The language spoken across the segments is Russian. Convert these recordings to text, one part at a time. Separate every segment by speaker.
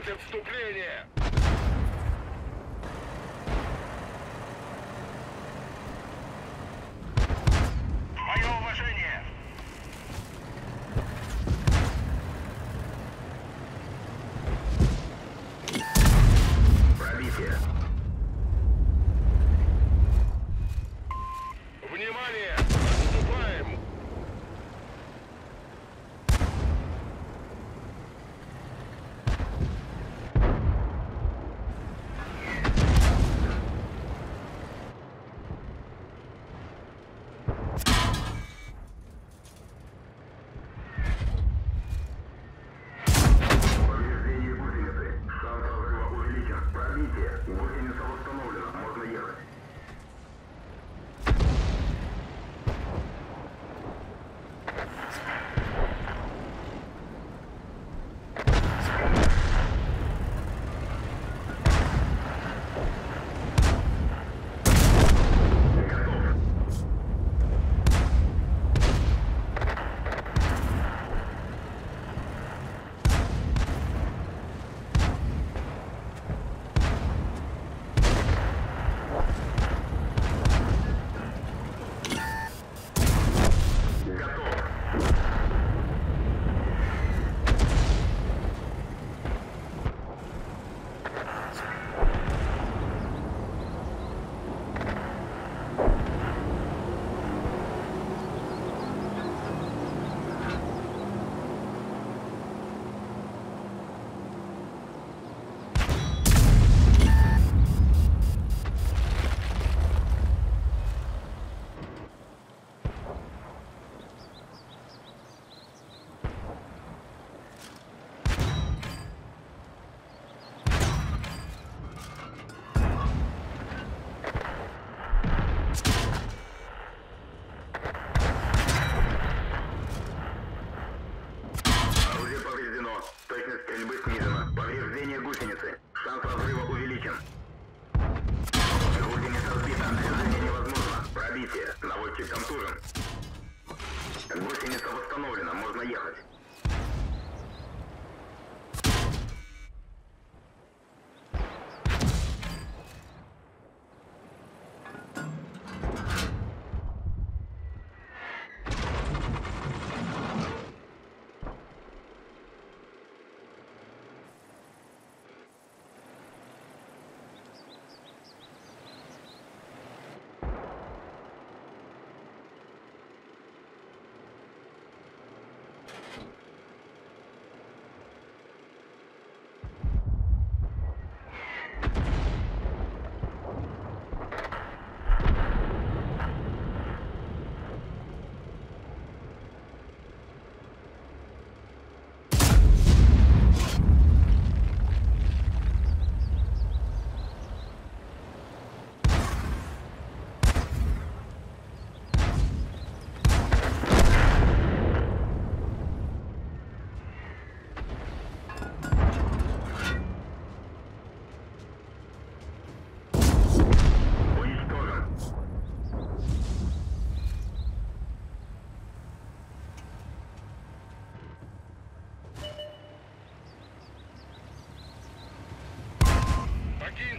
Speaker 1: Начать отступление!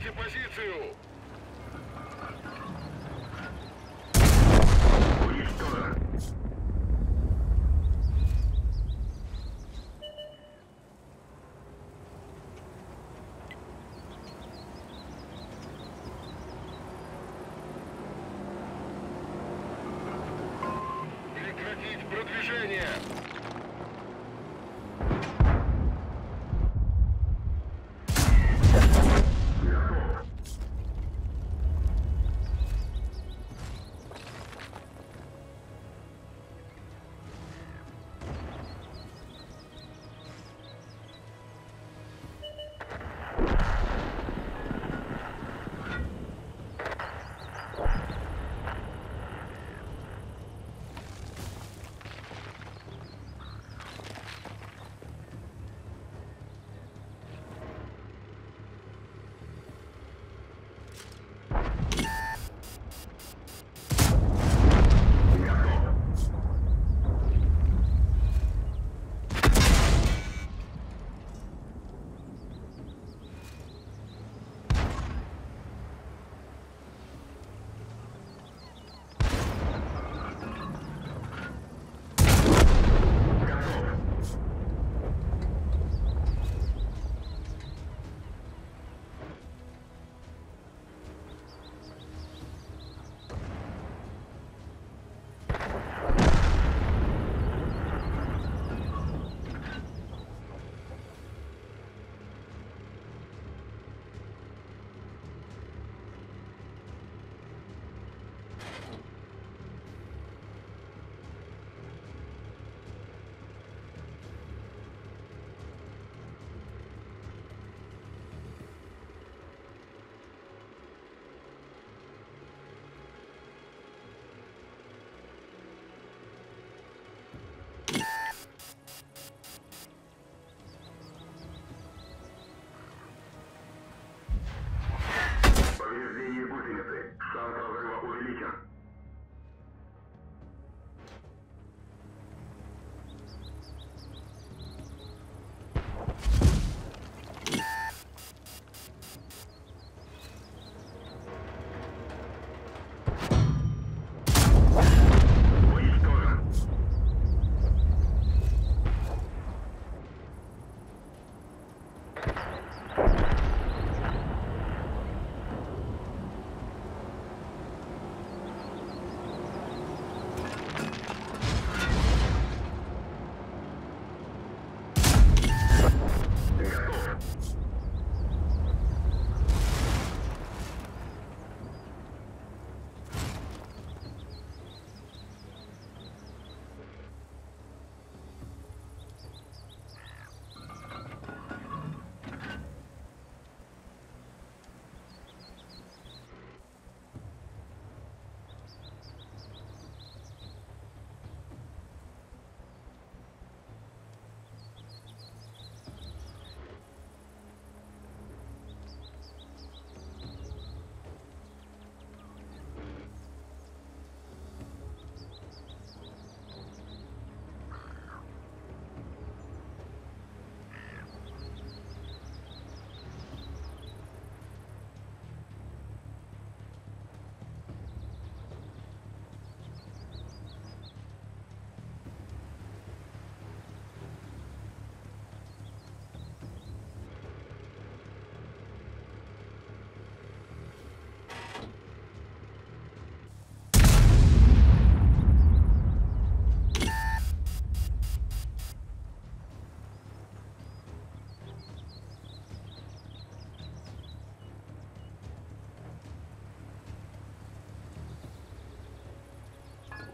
Speaker 1: Покиньте позицию!
Speaker 2: Уничтожен.
Speaker 1: Прекратить продвижение!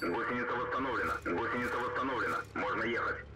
Speaker 2: Гусеница восстановлена. Гусеница восстановлена. Можно ехать.